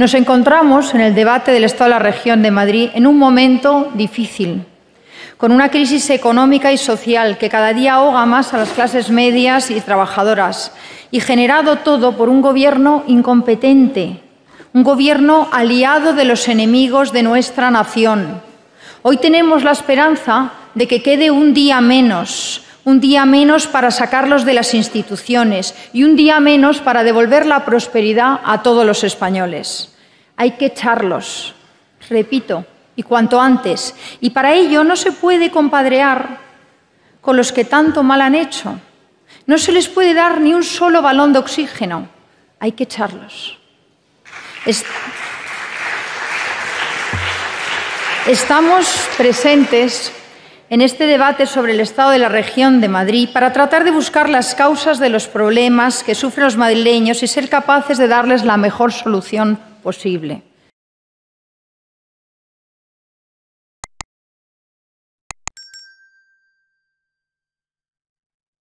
Nos encontramos en el debate del Estado de la región de Madrid en un momento difícil, con una crisis económica y social que cada día ahoga más a las clases medias y trabajadoras, y generado todo por un gobierno incompetente, un gobierno aliado de los enemigos de nuestra nación. Hoy tenemos la esperanza de que quede un día menos, un día menos para sacarlos de las instituciones y un día menos para devolver la prosperidad a todos los españoles. Hay que echarlos, repito, y cuanto antes. Y para ello no se puede compadrear con los que tanto mal han hecho. No se les puede dar ni un solo balón de oxígeno. Hay que echarlos. Estamos presentes en este debate sobre el estado de la región de Madrid para tratar de buscar las causas de los problemas que sufren los madrileños y ser capaces de darles la mejor solución posible.